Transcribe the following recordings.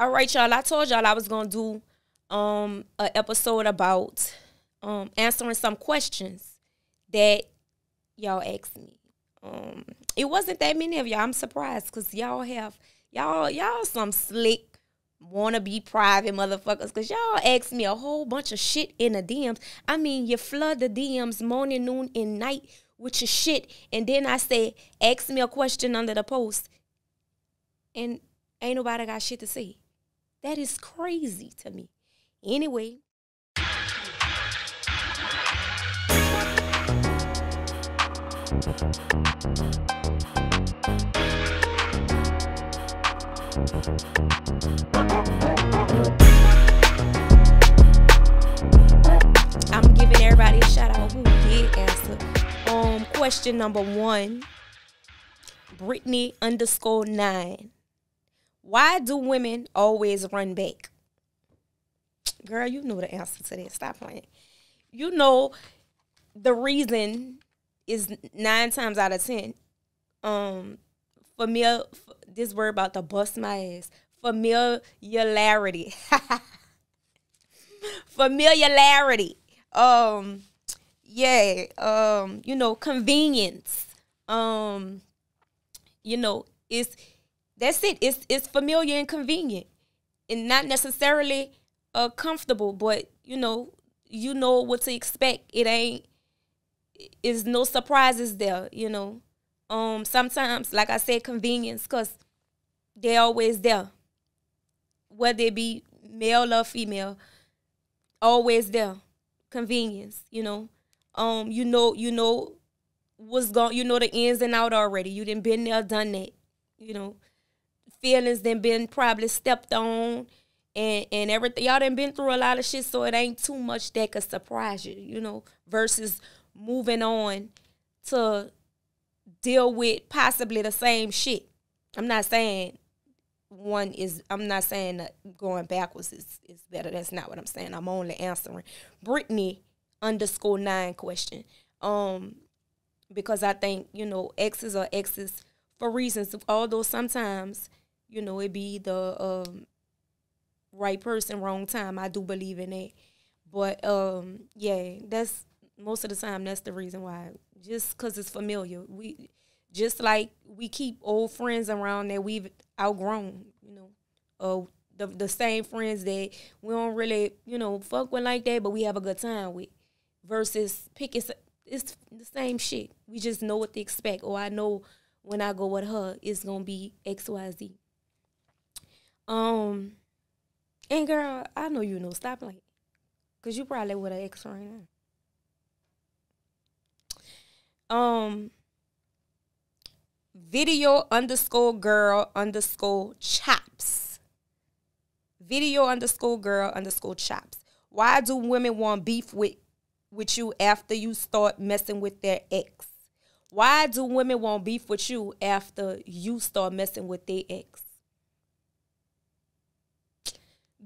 All right, y'all. I told y'all I was gonna do um an episode about um answering some questions that y'all asked me. Um, it wasn't that many of y'all. I'm surprised because y'all have y'all y'all some slick wanna be private motherfuckers because y'all asked me a whole bunch of shit in the DMs. I mean, you flood the DMs morning, noon, and night with your shit, and then I say, ask me a question under the post, and ain't nobody got shit to say. That is crazy to me. Anyway. I'm giving everybody a shout out who did answer. Um, question number one, Brittany underscore nine. Why do women always run back? Girl, you know the answer to that. Stop playing. You know the reason is nine times out of ten. Um, familiar. This word about to bust my ass. Familiarity. Familiarity. Um, yeah. Um, you know, convenience. Um, you know, it's that's it. It's it's familiar and convenient, and not necessarily uh comfortable, but you know, you know what to expect. It ain't is no surprises there, you know. Um sometimes, like I said, convenience, cause they're always there. Whether it be male or female, always there. Convenience, you know. Um, you know, you know what's going you know the ins and out already. You didn't been there, done that, you know feelings then been probably stepped on and and everything. Y'all done been through a lot of shit so it ain't too much that could surprise you you know versus moving on to deal with possibly the same shit. I'm not saying one is i'm not saying that going backwards is, is better. That's not what i'm saying. I'm only answering. Brittany underscore nine question. Um because i think you know exes are exes for reasons although sometimes you know, it be the um, right person, wrong time. I do believe in that. But um, yeah, that's most of the time that's the reason why. Just because it's familiar. We just like we keep old friends around that we've outgrown, you know. Uh, the the same friends that we don't really, you know, fuck with like that, but we have a good time with. Versus picking it's the same shit. We just know what to expect. Or I know when I go with her, it's gonna be X, Y, Z. Um, and girl, I know you know. Stop like, cause you probably with an ex right now. Um, video underscore girl underscore chops. Video underscore girl underscore chops. Why do women want beef with with you after you start messing with their ex? Why do women want beef with you after you start messing with their ex?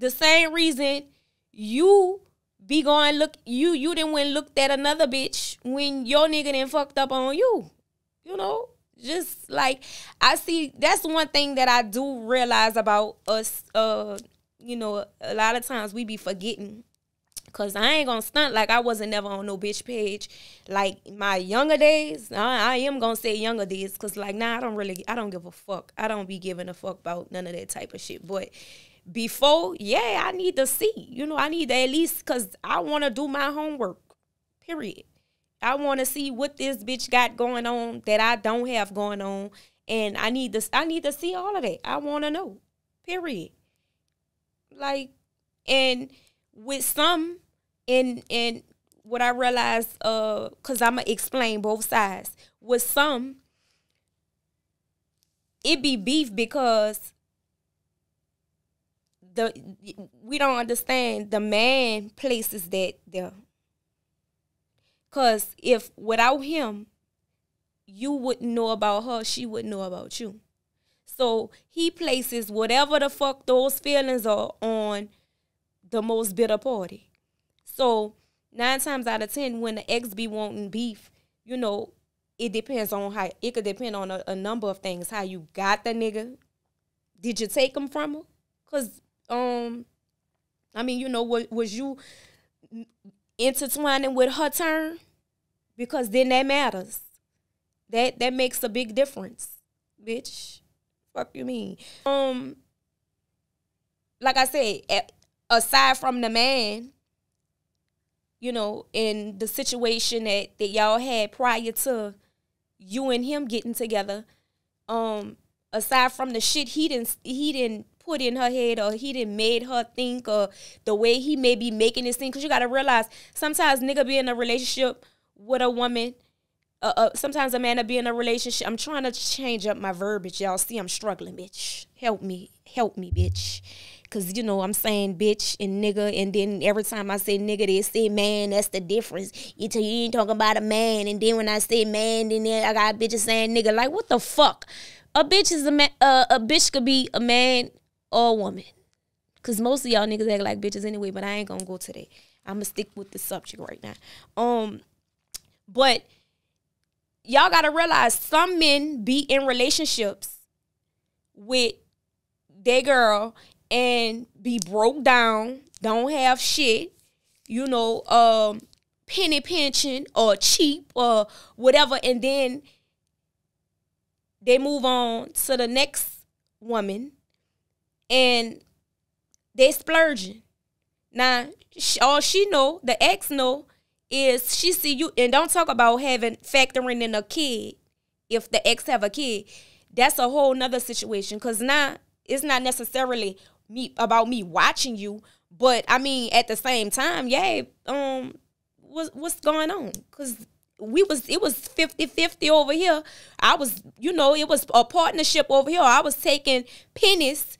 The same reason you be going look you you didn't went looked at another bitch when your nigga didn't fucked up on you. You know? Just like I see that's one thing that I do realize about us uh you know a lot of times we be forgetting Cause I ain't gonna stunt like I wasn't never on no bitch page. Like my younger days, I, I am gonna say younger days, cause like now nah, I don't really, I don't give a fuck. I don't be giving a fuck about none of that type of shit. But before, yeah, I need to see. You know, I need to at least because I want to do my homework. Period. I want to see what this bitch got going on that I don't have going on, and I need to. I need to see all of that. I want to know. Period. Like, and with some, and and what I realized, uh, cause I'ma explain both sides. With some, it be beef because the we don't understand the man places that there. Cause if without him, you wouldn't know about her, she wouldn't know about you. So he places whatever the fuck those feelings are on the most bitter party. So nine times out of ten, when the ex be wanting beef, you know, it depends on how it could depend on a, a number of things. How you got the nigga. Did you take him from her? Cause um, I mean, you know, was was you intertwining with her turn? Because then that matters. That that makes a big difference, bitch. Fuck you mean? Um, like I said, aside from the man, you know, in the situation that, that y'all had prior to you and him getting together, um, aside from the shit he didn't he didn't put in her head or he didn't made her think or the way he may be making this thing, because you gotta realize sometimes nigga be in a relationship with a woman. Uh, uh, sometimes a man will be in a relationship. I'm trying to change up my verbiage, y'all. See, I'm struggling, bitch. Help me, help me, bitch. Cause you know I'm saying bitch and nigga, and then every time I say nigga, they say man. That's the difference. You tell you ain't talking about a man, and then when I say man, then I got bitches saying nigga. Like what the fuck? A bitch is a man. Uh, a bitch could be a man or a woman. Cause most of y'all niggas act like bitches anyway. But I ain't gonna go today. I'm gonna stick with the subject right now. Um, but y'all gotta realize some men be in relationships with their girl and be broke down, don't have shit, you know, um, penny pinching or cheap or whatever, and then they move on to the next woman and they splurging. Now, all she know, the ex know, is she see you and don't talk about having factoring in a kid if the ex have a kid. That's a whole nother situation. Cause now it's not necessarily me about me watching you, but I mean at the same time, yeah, um what's what's going on? Cuz we was it was 50-50 over here. I was, you know, it was a partnership over here. I was taking pennies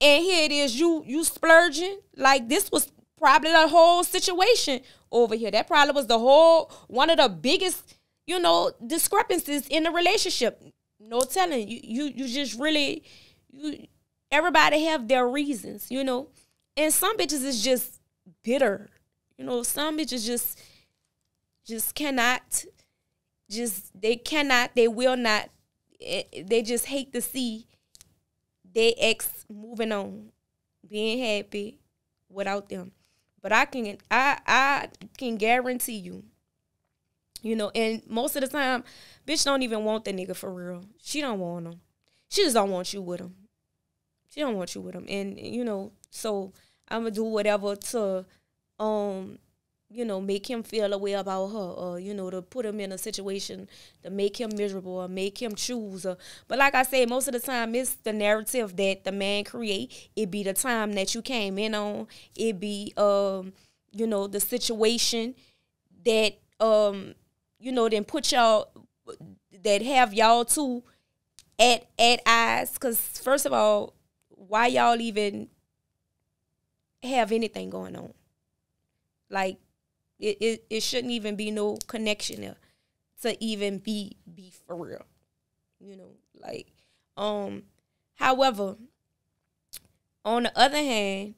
and here it is you you splurging. Like this was probably the whole situation over here. That probably was the whole one of the biggest, you know, discrepancies in the relationship. No telling. You you you just really you everybody have their reasons, you know. And some bitches is just bitter. You know, some bitches just just cannot just they cannot, they will not eh, they just hate to see their ex moving on, being happy without them. But I can I I can guarantee you, you know, and most of the time, bitch don't even want the nigga for real. She don't want him. She just don't want you with him. She don't want you with him. And you know, so I'm gonna do whatever to um you know, make him feel a way about her, or you know, to put him in a situation to make him miserable or make him choose. Or, but like I say, most of the time it's the narrative that the man create. It be the time that you came in on. It be um, you know, the situation that um, you know, then put y'all that have y'all two at at eyes. Cause first of all, why y'all even have anything going on? Like it, it, it shouldn't even be no connection there to even be be for real. You know, like um however, on the other hand,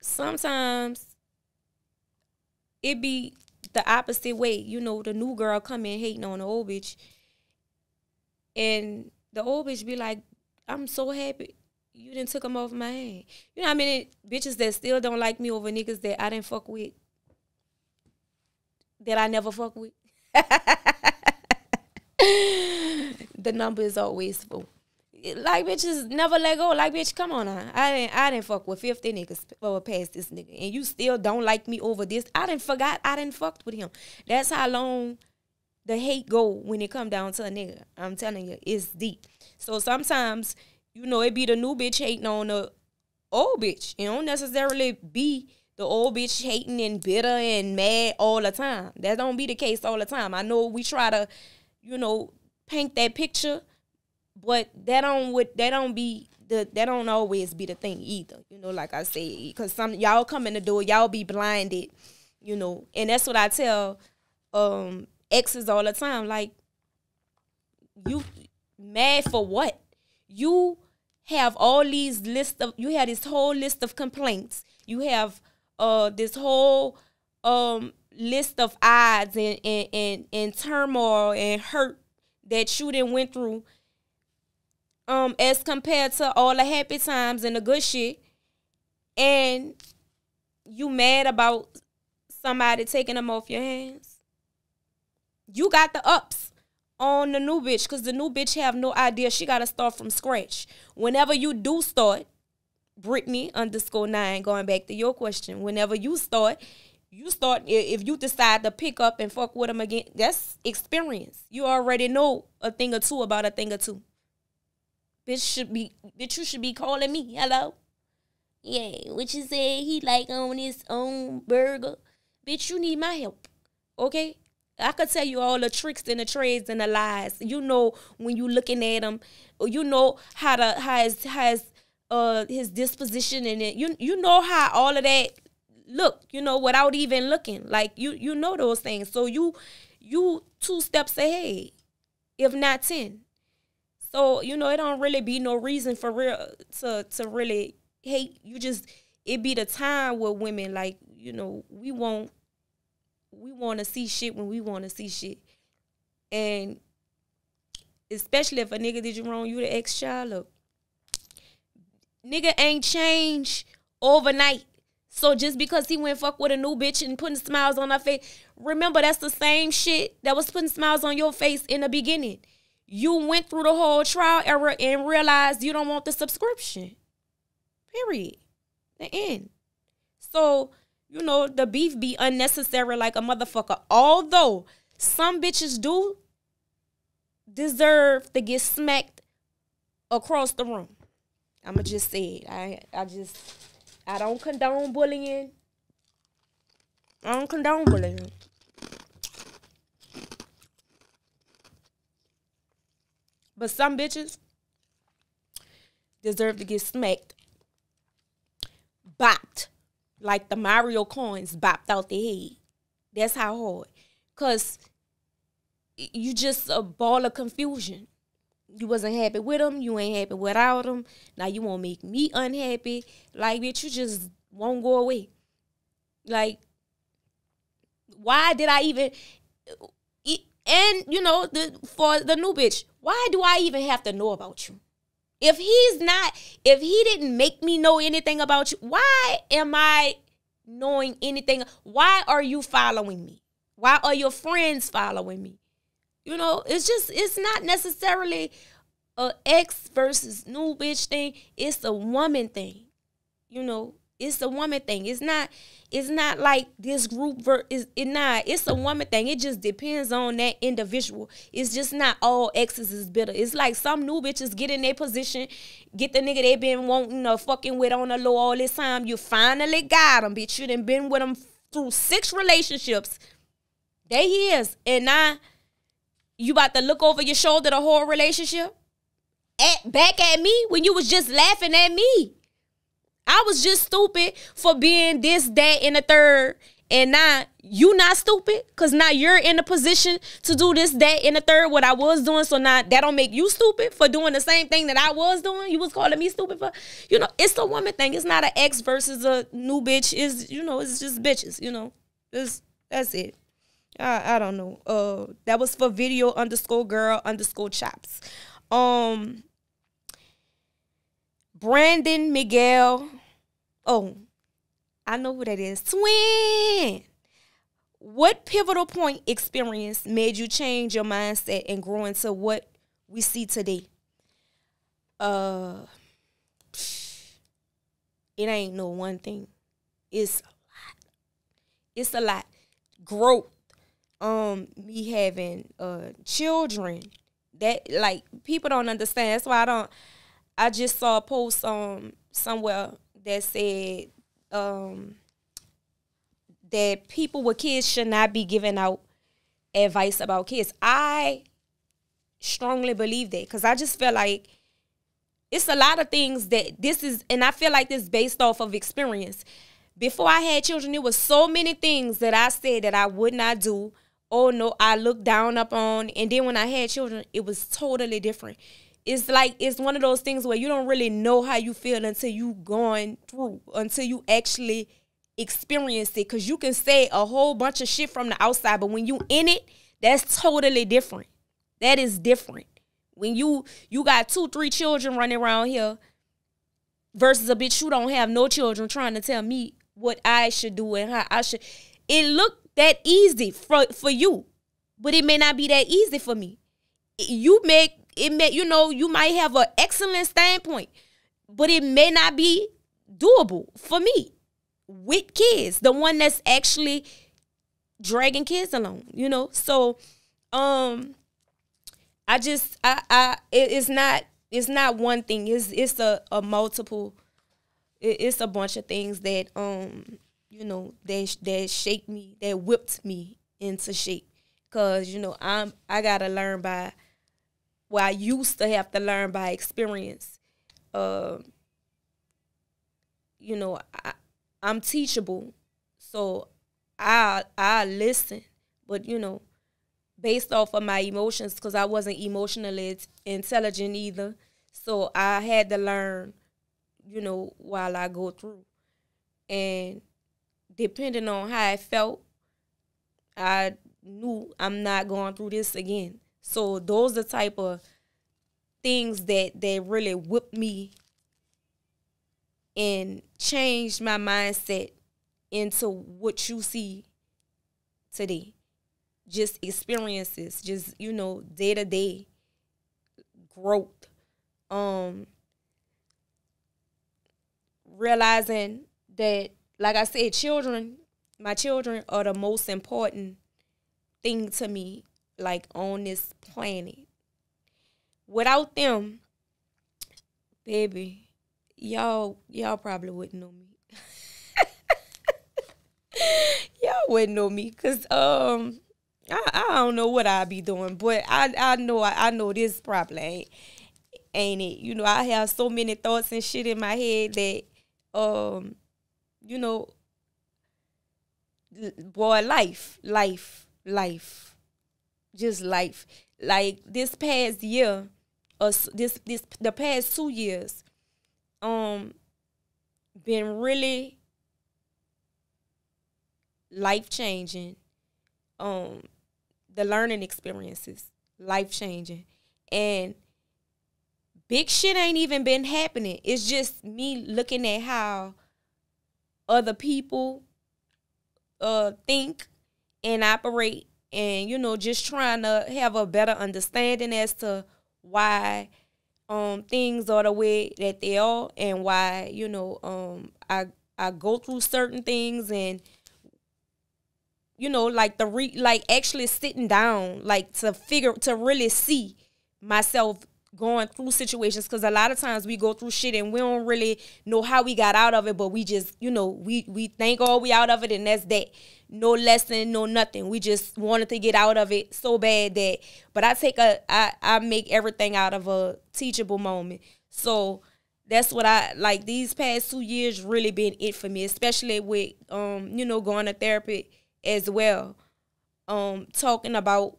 sometimes it be the opposite way. You know, the new girl come in hating on the old bitch. And the old bitch be like, I'm so happy you didn't took them off my hand. You know how I many bitches that still don't like me over niggas that I didn't fuck with that I never fuck with. the number is always full. Like bitches never let go. Like bitch, come on now. I didn't I didn't fuck with 50 niggas over past this nigga. And you still don't like me over this. I didn't forgot I didn't fucked with him. That's how long the hate go when it come down to a nigga. I'm telling you, it's deep. So sometimes, you know, it be the new bitch hating on the old bitch. It don't necessarily be the old bitch hating and bitter and mad all the time. That don't be the case all the time. I know we try to, you know, paint that picture, but that don't would that don't be the that don't always be the thing either. You know, like I say, because some y'all come in the door, y'all be blinded, you know, and that's what I tell um exes all the time. Like, you mad for what? You have all these list of you have this whole list of complaints. You have uh this whole um list of odds and and, and, and turmoil and hurt that you didn't went through um, as compared to all the happy times and the good shit, and you mad about somebody taking them off your hands. You got the ups on the new bitch because the new bitch have no idea she got to start from scratch. Whenever you do start, Brittany underscore nine, going back to your question, whenever you start, you start if you decide to pick up and fuck with them again, that's experience. You already know a thing or two about a thing or two. Bitch should be bitch, you should be calling me. Hello? Yeah, what you say he like on his own burger. Bitch, you need my help. Okay? I could tell you all the tricks and the trades and the lies. You know when you looking at or you know how to how his how his uh his disposition and it. You you know how all of that look. You know without even looking. Like you you know those things. So you you two steps ahead, if not ten. So you know it don't really be no reason for real to to really hate. You just it be the time with women like you know we won't we want to see shit when we want to see shit. And especially if a nigga did you wrong, you the ex child. Look, nigga ain't changed overnight. So just because he went fuck with a new bitch and putting smiles on her face, remember that's the same shit that was putting smiles on your face in the beginning. You went through the whole trial era and realized you don't want the subscription. Period. The end. So you know, the beef be unnecessary like a motherfucker. Although some bitches do deserve to get smacked across the room. I'ma just say it. I I just I don't condone bullying. I don't condone bullying. But some bitches deserve to get smacked, bopped like the Mario coins bopped out the head. That's how hard. Cause you just a ball of confusion. You wasn't happy with him. You ain't happy without him. Now you won't make me unhappy. Like bitch, you just won't go away. Like, why did I even? And you know, the for the new bitch, why do I even have to know about you? If he's not, if he didn't make me know anything about you, why am I knowing anything? Why are you following me? Why are your friends following me? You know, it's just, it's not necessarily a ex versus new bitch thing. It's a woman thing. You know, it's a woman thing. It's not it's not like this group ver- is it not it's a woman thing. It just depends on that individual. It's just not all exes is bitter. It's like some new bitches get in their position, get the nigga they been wanting to fucking with on the low all this time. You finally got him, bitch. You done been with him through six relationships. There he is. And now you about to look over your shoulder the whole relationship? At back at me when you was just laughing at me. I was just stupid for being this, that, and the third. And now you not stupid because now you're in a position to do this, that, and the third, what I was doing. So now that don't make you stupid for doing the same thing that I was doing. You was calling me stupid for, you know, it's a woman thing. It's not an ex versus a new bitch. Is you know, it's just bitches, you know. It's, that's it. I, I don't know. Uh that was for video underscore girl underscore chops. Um Brandon Miguel Oh, I know who that is. Twin. What pivotal point experience made you change your mindset and grow into what we see today? Uh it ain't no one thing. It's a lot. It's a lot. Growth. Um, me having uh children. That like people don't understand. That's why I don't I just saw a post um somewhere that said um, that people with kids should not be giving out advice about kids. I strongly believe that because I just feel like it's a lot of things that this is, and I feel like this based off of experience. Before I had children, there was so many things that I said that I would not do. Oh no, I looked down upon, and then when I had children, it was totally different it's like it's one of those things where you don't really know how you feel until you going through, until you actually experience it. Cause you can say a whole bunch of shit from the outside, but when you in it, that's totally different. That is different. When you you got two, three children running around here versus a bitch who don't have no children trying to tell me what I should do and how I should. It looked that easy for for you, but it may not be that easy for me. You make it may you know you might have an excellent standpoint, but it may not be doable for me with kids. The one that's actually dragging kids along, you know. So, um, I just I I it, it's not it's not one thing. It's it's a, a multiple. It, it's a bunch of things that um you know that that shaped me, that whipped me into shape. Cause you know I'm I gotta learn by. Well, I used to have to learn by experience. Uh, you know, I, I'm teachable, so I I listen, but you know, based off of my emotions, because I wasn't emotionally intelligent either. So I had to learn, you know, while I go through. And depending on how I felt, I knew I'm not going through this again. So those are the type of things that that really whipped me and changed my mindset into what you see today. Just experiences, just you know, day to day growth. Um realizing that like I said, children, my children are the most important thing to me, like on this planet. Without them, baby, y'all y'all probably wouldn't know me. y'all wouldn't know me because um I, I don't know what I'd be doing, but I I know I, I know this probably ain't ain't it. You know, I have so many thoughts and shit in my head that um you know boy life life life just life like this past year uh this this the past two years um been really life changing. Um, the learning experiences, life changing, and big shit ain't even been happening. It's just me looking at how other people uh think and operate and you know just trying to have a better understanding as to why um things are the way that they are and why you know um I I go through certain things and you know, like the re like actually sitting down, like to figure to really see myself going through situations because a lot of times we go through shit and we don't really know how we got out of it but we just you know we we think all we out of it and that's that. No lesson no nothing. We just wanted to get out of it so bad that but i take a i i make everything out of a teachable moment. So that's what i like these past two years really been it for me especially with um you know going to therapy as well. Um, talking about,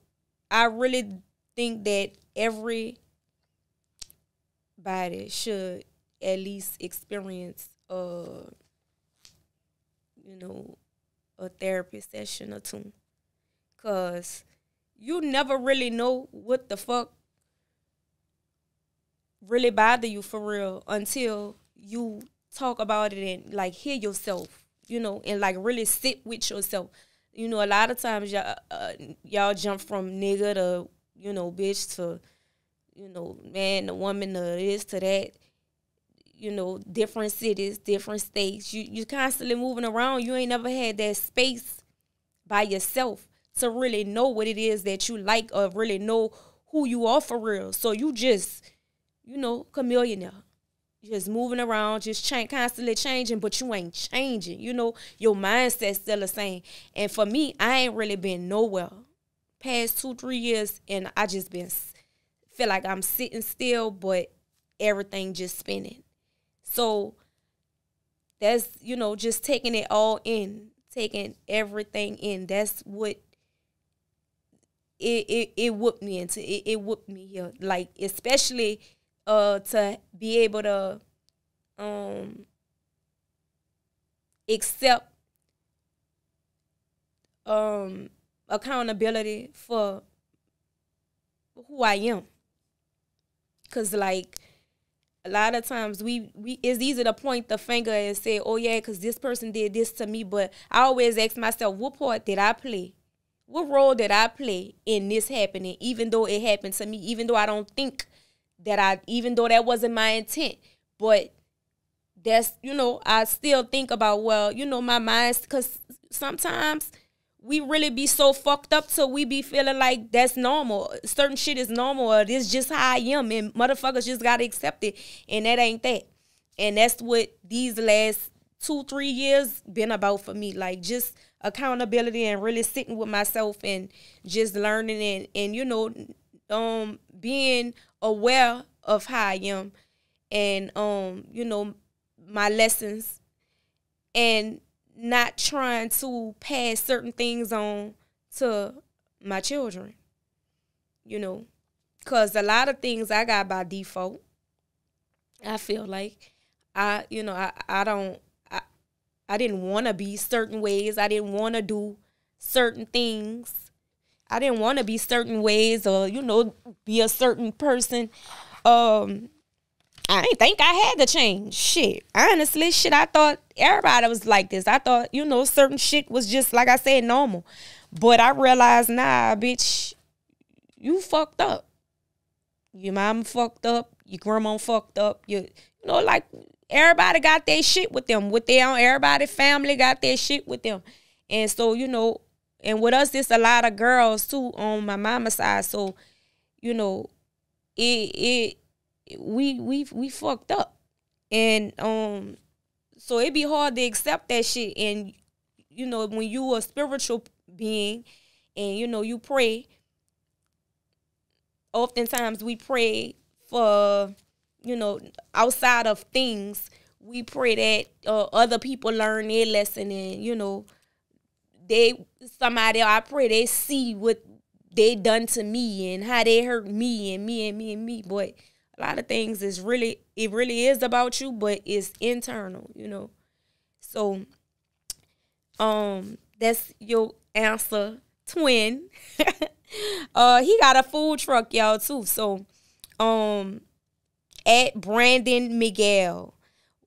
I really think that every body should at least experience uh you know a therapy session or two. Cuz you never really know what the fuck really bother you for real until you talk about it and like hear yourself you know and like really sit with yourself. You know, a lot of times y'all uh, y'all jump from nigga to you know bitch to you know man to woman to this to that. You know, different cities, different states. You you constantly moving around. You ain't never had that space by yourself to really know what it is that you like or really know who you are for real. So you just, you know, chameleon just moving around, just constantly changing, but you ain't changing. You know, your mindset's still the same. And for me, I ain't really been nowhere past two, three years, and I just been feel like I'm sitting still, but everything just spinning. So that's you know just taking it all in, taking everything in. That's what it it, it whooped me into. It, it whooped me here, like especially uh to be able to um accept um accountability for who I am. Cause like a lot of times we we it's easy to point the finger and say, "Oh yeah, cause this person did this to me." But I always ask myself, "What part did I play? What role did I play in this happening? Even though it happened to me, even though I don't think that I, even though that wasn't my intent, but that's you know I still think about well, you know, my mind, cause sometimes." We really be so fucked up till we be feeling like that's normal. Certain shit is normal or this just how I am and motherfuckers just gotta accept it. And that ain't that. And that's what these last two, three years been about for me. Like just accountability and really sitting with myself and just learning and, and you know, um being aware of how I am and um, you know, my lessons and not trying to pass certain things on to my children. You know, because a lot of things I got by default. I feel like I, you know, I, I don't, I, I didn't want to be certain ways. I didn't want to do certain things. I didn't want to be certain ways or, you know, be a certain person. Um, I didn't think I had to change. Shit. Honestly, shit, I thought everybody was like this. I thought, you know, certain shit was just, like I said, normal. But I realized, nah, bitch, you fucked up. Your mom fucked up. Your grandma fucked up. You, you know, like everybody got their shit with them. With their own, everybody family got their shit with them. And so, you know, and with us, it's a lot of girls too on my mama's side. So, you know, it it we we we fucked up, and um, so it be hard to accept that shit. And you know, when you a spiritual being, and you know you pray. Oftentimes we pray for you know outside of things. We pray that uh, other people learn their lesson, and you know they somebody I pray they see what they done to me and how they hurt me and me and me and me. But a lot of things is really it really is about you, but it's internal, you know. So um that's your answer, twin. uh he got a food truck, y'all, too. So um at Brandon Miguel,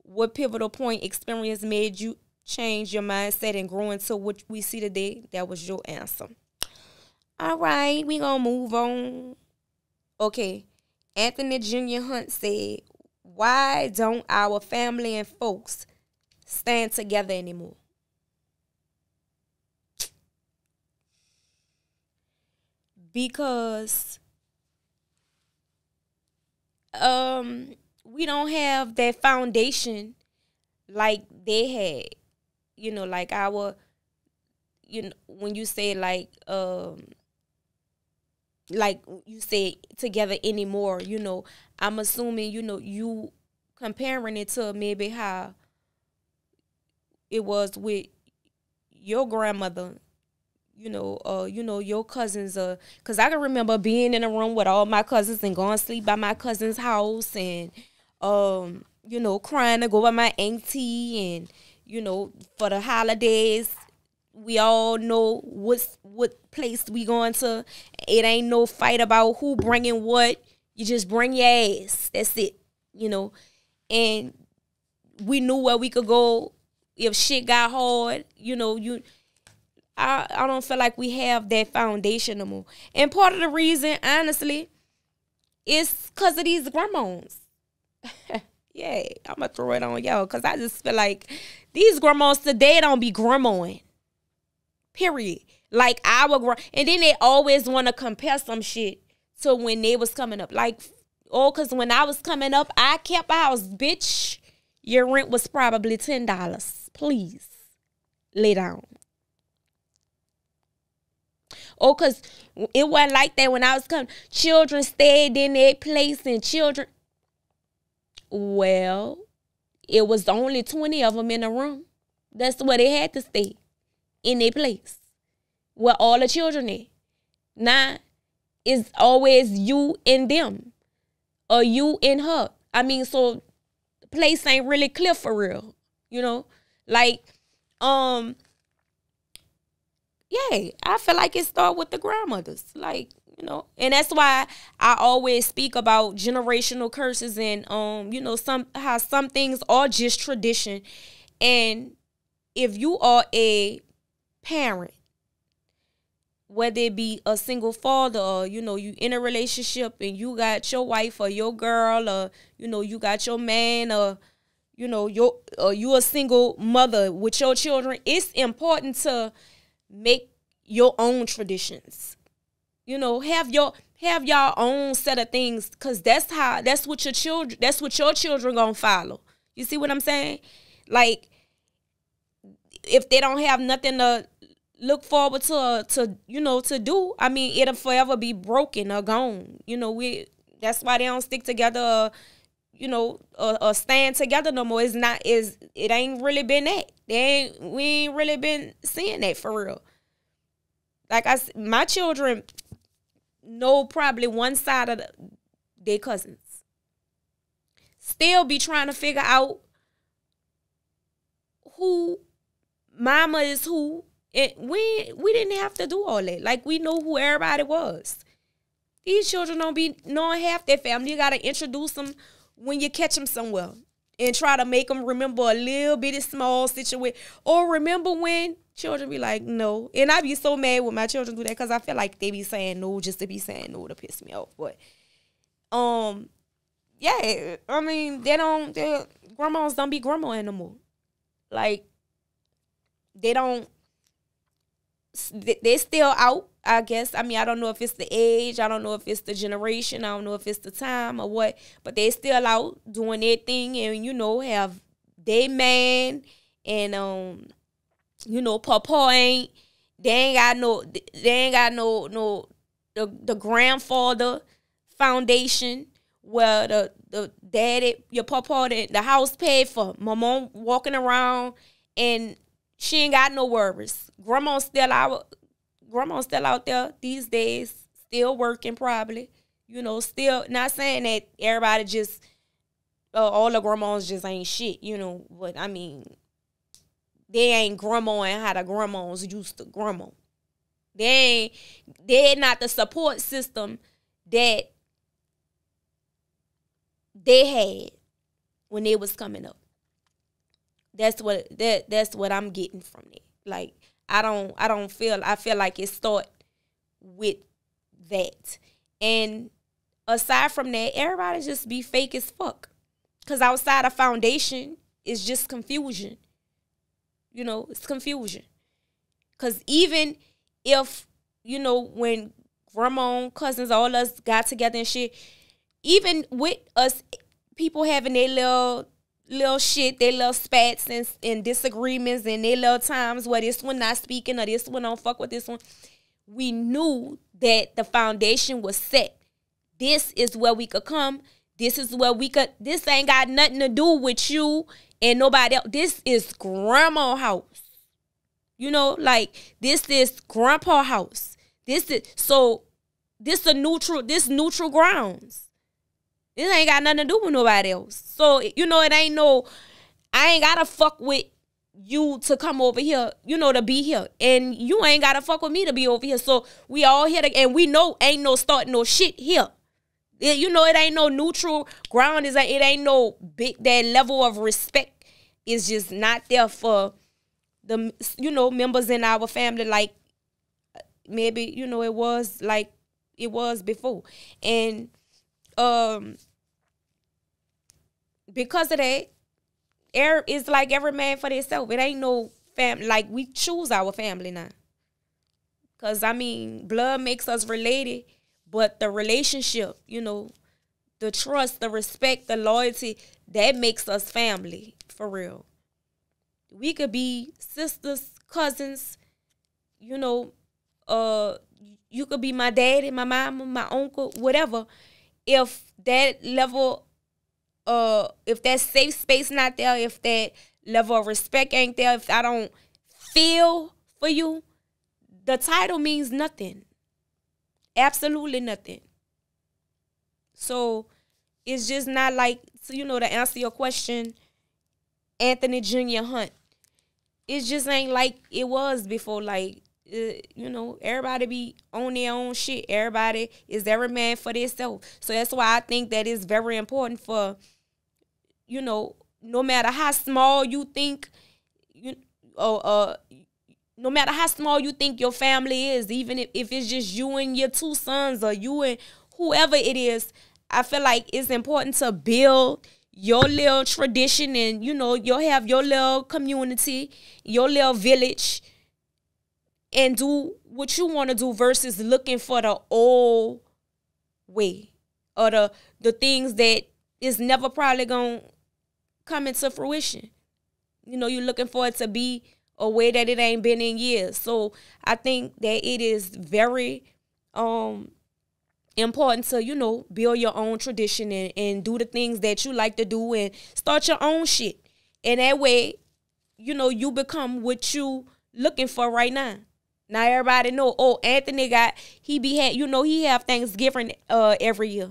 what pivotal point experience made you change your mindset and grow into what we see today? That was your answer. All right, we gonna move on. Okay. Anthony Jr. Hunt said, Why don't our family and folks stand together anymore? Because um we don't have that foundation like they had. You know, like our you know when you say like um like you said together anymore you know. I'm assuming you know you comparing it to maybe how it was with your grandmother you know uh you know your cousins uh because i can remember being in a room with all my cousins and going to sleep by my cousin's house and um you know crying to go by my auntie and you know for the holidays we all know what's what place we going to. It ain't no fight about who bringing what. You just bring your ass. That's it. You know, and we knew where we could go if shit got hard. You know, you. I I don't feel like we have that foundation no more. And part of the reason, honestly, is because of these grandmas. yeah, I'm gonna throw it on y'all because I just feel like these grandmas today don't be grandmaing. Period. Like our grown, and then they always want to compare some shit to when they was coming up. Like, oh, cause when I was coming up, I kept a house, bitch. Your rent was probably ten dollars. Please, lay down. Oh, cause it wasn't like that when I was coming. Children stayed in their place, and children. Well, it was only twenty of them in a room. That's where they had to stay in a place where all the children are. Now it's always you and them or you and her. I mean, so the place ain't really clear for real. You know? Like, um, yeah, I feel like it start with the grandmothers. Like, you know, and that's why I always speak about generational curses and um, you know, some how some things are just tradition. And if you are a parent, whether it be a single father or you know you in a relationship and you got your wife or your girl or you know you got your man or you know your or you a single mother with your children it's important to make your own traditions. You know have your have your own set of things because that's how that's what your children that's what your children gonna follow. You see what i'm saying? Like if they don't have nothing to look forward to to you know to do. I mean it'll forever be broken or gone. You know we that's why they don't stick together you know or, or stand together no more. It's not is it ain't really been that. They ain't we ain't really been seeing that for real. Like i my children know probably one side of the, their cousins. Still be trying to figure out who mama is who we we didn't have to do all that. Like we know who everybody was. These children don't be knowing half their family. You gotta introduce them when you catch them somewhere and try to make them remember a little bitty small situation. Or remember when children be like, no. And I be so mad when my children do that because I feel like they be saying no just to be saying no to piss me off. But um, yeah, I mean they don't. They grandmas don't be grandma anymore. Like they don't they're still out i guess. I mean i don't know if it's the age i don't know if it's the generation i don't know if it's the time or what but they're still out doing their thing and you know have they man and um you know papa ain't they ain't got no they ain't got no no the, the grandfather foundation where the the daddy your papa the, the house paid for. My mom walking around and she ain't got no worries. Grandma's still out. Grandma's still out there these days, still working probably. You know, still not saying that everybody just uh, all the grandmas just ain't shit. You know, but I mean, they ain't grandma and how the grandmas used to grandma. They ain't. They're not the support system that they had when they was coming up. That's what that that's what I'm getting from it. Like I don't I don't feel I feel like it start with that. And aside from that, everybody just be fake as fuck. Cause outside of foundation is just confusion. You know, it's confusion. Cause even if, you know, when grandma, cousins, all us got together and shit, even with us people having their little little shit, they little spats and, and disagreements and they little times where this one not speaking or this one don't fuck with this one. We knew that the foundation was set. This is where we could come. This is where we could. This ain't got nothing to do with you and nobody else. This is grandma house. You know, like this is grandpa house. This is so. This a neutral. This neutral grounds. This ain't got nothing to do with nobody else. So, you know, it ain't no, I ain't gotta fuck with you to come over here, you know, to be here. And you ain't gotta fuck with me to be over here. So we all here to, and we know ain't no starting no shit here. It, you know, it ain't no neutral ground. Is it ain't no big that level of respect is just not there for the you know members in our family like maybe you know it was like it was before and um because of that, air is like every man for themselves. It ain't no family like we choose our family now. Cause I mean, blood makes us related, but the relationship, you know, the trust, the respect, the loyalty, that makes us family for real. We could be sisters, cousins, you know, uh you could be my daddy, my mama, my uncle, whatever if that level uh if that safe space not there, if that level of respect ain't there, if I don't feel for you, the title means nothing. Absolutely nothing. So it's just not like so you know to answer your question, Anthony Jr. Hunt. It just ain't like it was before. Like uh, you know, everybody be on their own shit. Everybody is every man for themselves. So that's why I think that is very important for, you know, no matter how small you think, you, uh, uh, no matter how small you think your family is, even if, if it's just you and your two sons or you and whoever it is, I feel like it's important to build your little tradition and you know you'll have your little community your little village and do what you want to do versus looking for the old way or the the things that is never probably gonna come into fruition. You know you're looking for it to be a way that it ain't been in years. So i think that it is very um important to you know build your own tradition and, and do the things that you like to do and start your own shit. And that way you know you become what you looking for right now now everybody know oh anthony got he be had you know he have thanksgiving uh every year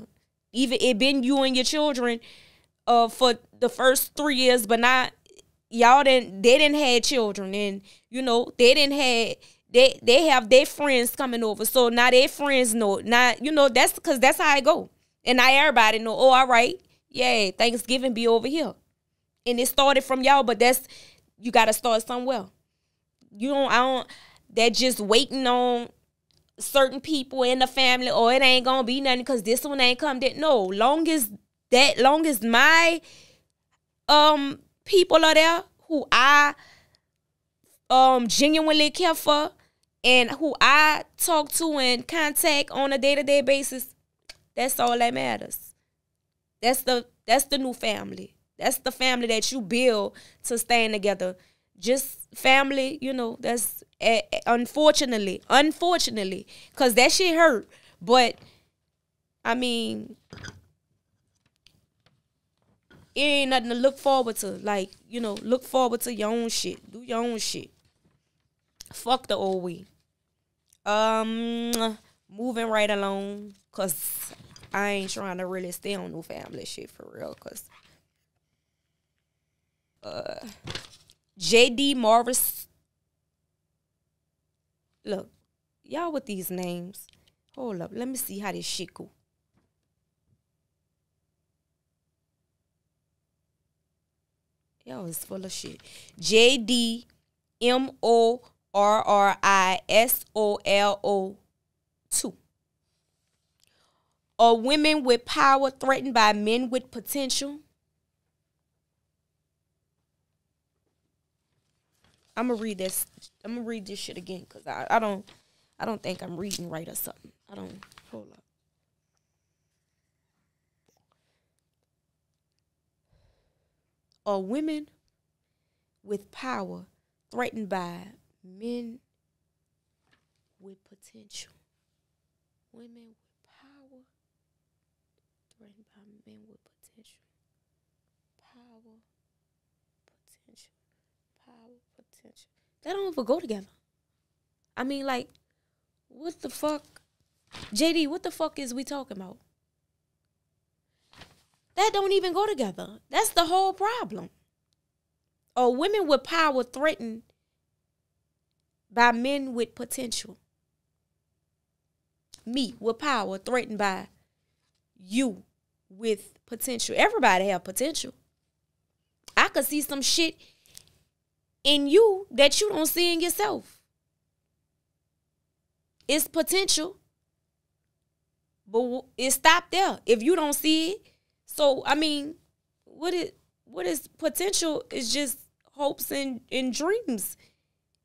even it been you and your children uh for the first three years but not y'all didn't they didn't have children and you know they didn't have they they have their friends coming over. So now their friends know. Now, you know, that's because that's how I go. And now everybody know, oh, all right, yeah, Thanksgiving be over here. And it started from y'all, but that's you gotta start somewhere. You don't I don't that just waiting on certain people in the family or oh, it ain't gonna be nothing because this one ain't come that no long as that long as my um people are there who I um genuinely care for and who I talk to and contact on a day to day basis, that's all that matters. That's the that's the new family. That's the family that you build to stand together. Just family, you know. That's unfortunately, unfortunately, cause that shit hurt. But I mean, it ain't nothing to look forward to. Like you know, look forward to your own shit. Do your own shit. Fuck the old way. Um, moving right along, cause I ain't trying to really stay on no family shit for real, cause uh, JD Morris. Look, y'all with these names. Hold up, let me see how this shit go. Y'all is full of shit. JD M O R R I S O L O 2. Are women with power threatened by men with potential? I'm gonna read this. I'm gonna read this shit again because I, I don't I don't think I'm reading right or something. I don't hold up. Are women with power threatened by men with potential, women with power, threatened by men with potential, power, potential, potential. They don't ever go together. I mean, like, what the fuck? JD, what the fuck is we talking about? That don't even go together. That's the whole problem. Or women with power threatened by men with potential. Me with power threatened by you with potential. Everybody have potential. I could see some shit in you that you don't see in yourself. It's potential, but it stopped there. If you don't see it, so I mean, what is what is potential is just hopes and, and dreams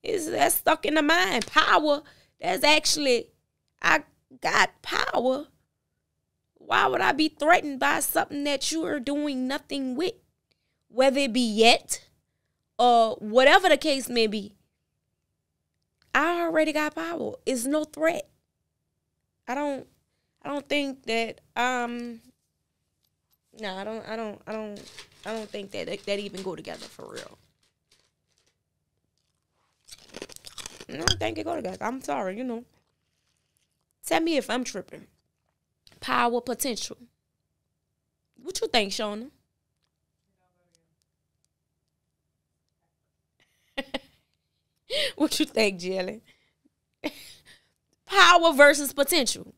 is that's stuck in the mind. Power, that's actually, I got power. Why would I be threatened by something that you are doing nothing with? Whether it be yet or whatever the case may be. I already got power. It's no threat. I don't I don't think that um no, I don't I don't I don't I don't think that that even go together for real. No, thank you, go to God. I'm sorry, you know. Tell me if I'm tripping. Power potential. What you think, Shauna? what you think, Jelly? Power versus potential.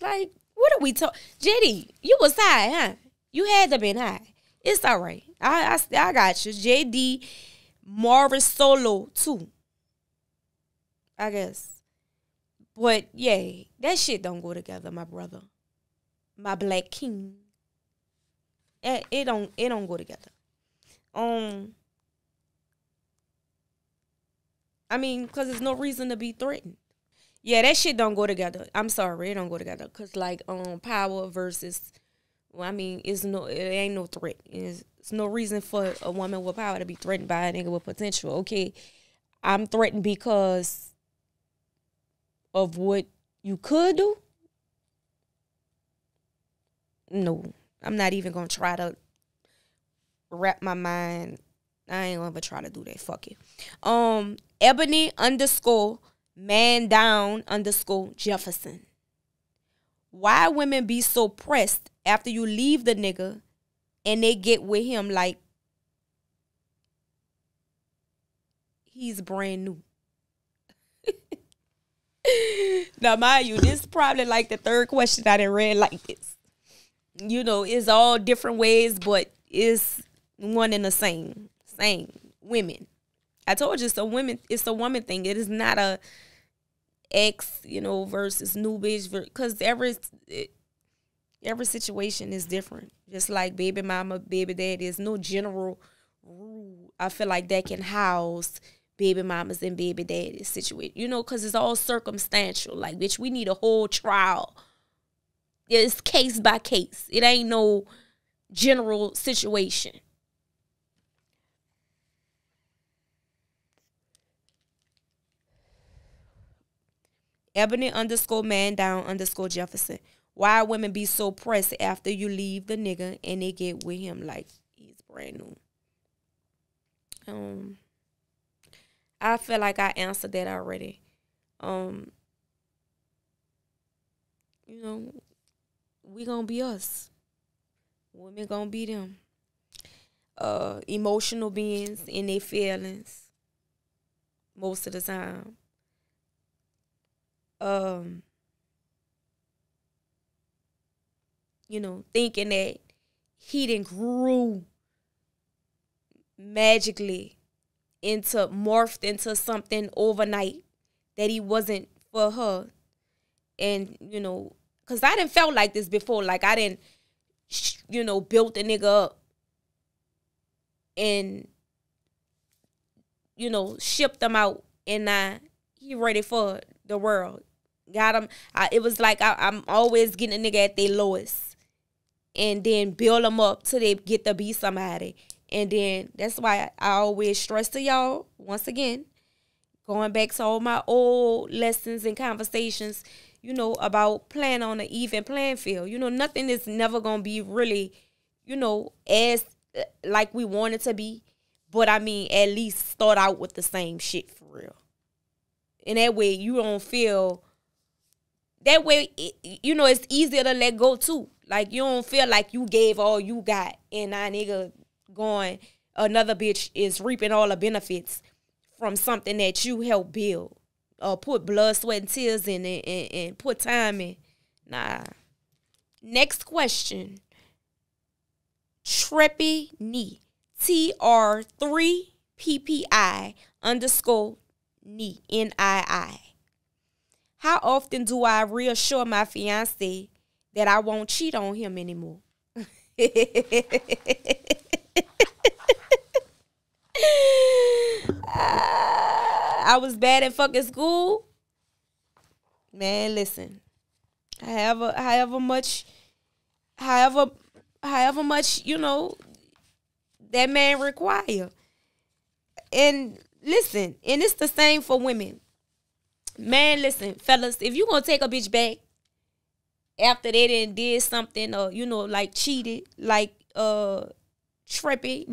Like, what are we talking? JD, you was high, huh? You had to been high. It's all right. I, I, I got you. JD, Marvin Solo, too. I guess. But, yeah, that shit don't go together, my brother. My black king. It, it don't it don't go together. Um I mean, cause there's no reason to be threatened. Yeah, that shit don't go together. I'm sorry, it don't go together. Cause like um power versus well, I mean, it's no it ain't no threat. It's, it's no reason for a woman with power to be threatened by a nigga with potential. Okay. I'm threatened because of what you could do. No, I'm not even gonna try to wrap my mind. I ain't gonna try to do that. Fuck it. Um, Ebony underscore man down underscore Jefferson. Why women be so pressed after you leave the nigga and they get with him like he's brand new? now, mind you, this is probably like the third question I didn't read like this. You know, it's all different ways, but it's one and the same. Same. Women. I told you it's a women it's a woman thing. It is not a ex, you know, versus new bitch because every it, every situation is different. Just like baby mama, baby dad, there's no general rule. I feel like that can house baby mamas and baby daddies situation. You know, because it's all circumstantial. Like, bitch, we need a whole trial. It's case by case. It ain't no general situation. Ebony underscore man down underscore Jefferson. Why women be so pressed after you leave the nigga and they get with him like he's brand new? Um, I feel like I answered that already. Um, you know, we gonna be us. Women gonna be them. Uh, emotional beings in their feelings most of the time um you know, thinking that he didn't grew magically into morphed into something overnight that he wasn't for her. And, you know, cause I didn't felt like this before. Like I didn't, you know, built the nigga up and, you know, shipped them out and now he ready for the world. Got him. I, it was like I, am always getting a nigga at their lowest, and then build them up till they get to be somebody. And then that's why I always stress to y'all once again, going back to all my old lessons and conversations, you know, about playing on an even playing field. You know, nothing is never gonna be really, you know, as uh, like we want it to be. But I mean, at least start out with the same shit for real. And that way you don't feel that way you know it's easier to let go too. Like you don't feel like you gave all you got and that nigga going another bitch is reaping all the benefits from something that you helped build or put blood, sweat, and tears in it and, and put time in. Nah. Next question. Treppy knee. T R three P P I underscore knee N I I. How often do I reassure my fiance that I won't cheat on him anymore? I was bad at fucking school. Man, listen. However, however much, however, however much you know that man require. And listen, and it's the same for women. Man, listen, fellas, if you gonna take a bitch back after they didn't did something or you know like cheated, like uh trippy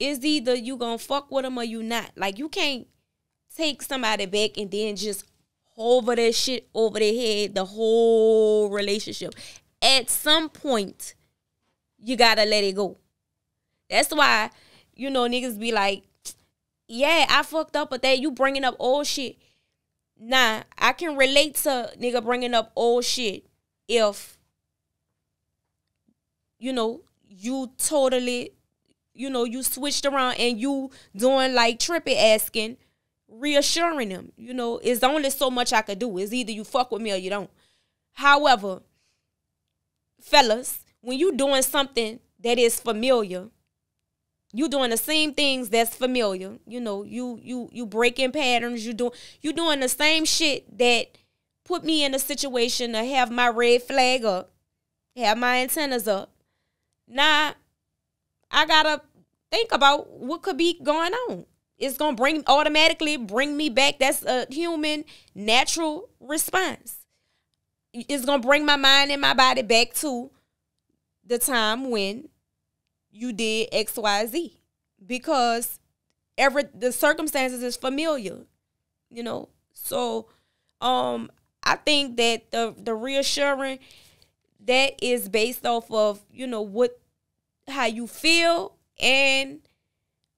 is either you gonna fuck with them or you not. Like you can't take somebody back and then just hover that shit over their head the whole relationship. At some point, you gotta let it go. That's why, you know, niggas be like, yeah, I fucked up, but that you bringing up old shit. Nah, I can relate to nigga bringing up old shit if, you know, you totally, you know, you switched around and you doing like trippy asking, reassuring them. You know, it's only so much I could do. It's either you fuck with me or you don't. However, fellas, when you doing something that is familiar, you doing the same things that's familiar. You know, you you you breaking patterns. You doing you doing the same shit that put me in a situation to have my red flag up, have my antennas up. Now, I gotta think about what could be going on. It's gonna bring automatically bring me back. That's a human natural response. It's gonna bring my mind and my body back to the time when you did XYZ because every the circumstances is familiar, you know. So um I think that the the reassuring that is based off of, you know, what how you feel and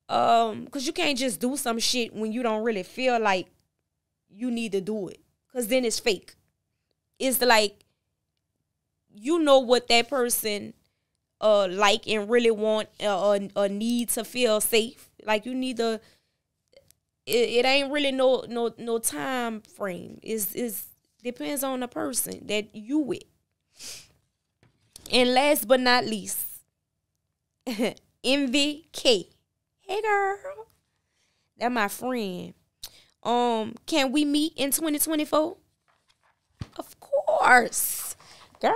um cuz you can't just do some shit when you don't really feel like you need to do it cuz then it's fake. It's like you know what that person uh like and really want uh, or, or need to feel safe. Like you need to. It, it ain't really no no no time frame. Is is depends on the person that you with. And last but not least, Envy K. Hey girl, that my friend. Um, can we meet in 2024? Of course, girl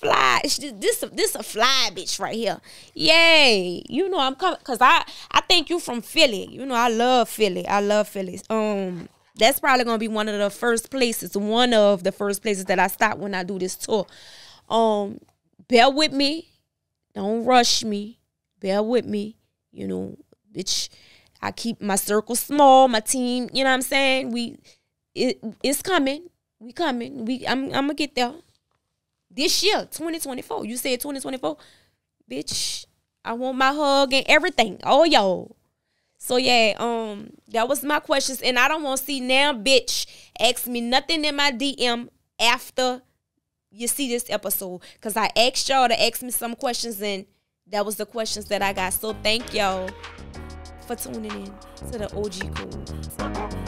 fly. This this a fly bitch right here. Yay! You know I'm coming because I I think you from Philly. You know I love Philly. I love Philly. Um, that's probably gonna be one of the first places. One of the first places that I stop when I do this tour. Um, bear with me. Don't rush me. Bear with me. You know, bitch. I keep my circle small. My team. You know what I'm saying? We. It, it's coming. We coming. We. I'm. I'm gonna get there this year, 2024. You said 2024. Bitch, I want my hug and everything. Oh, yo. So yeah, um, that was my questions. And I don't want to see now, bitch, ask me nothing in my DM after you see this episode. Cause I asked y'all to ask me some questions and that was the questions that I got. So thank y'all for tuning in to the OG Code.